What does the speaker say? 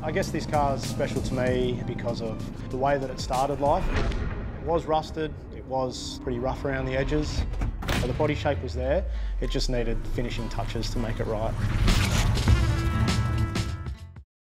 I guess this car is special to me because of the way that it started life. It was rusted, it was pretty rough around the edges, So the body shape was there. It just needed finishing touches to make it right.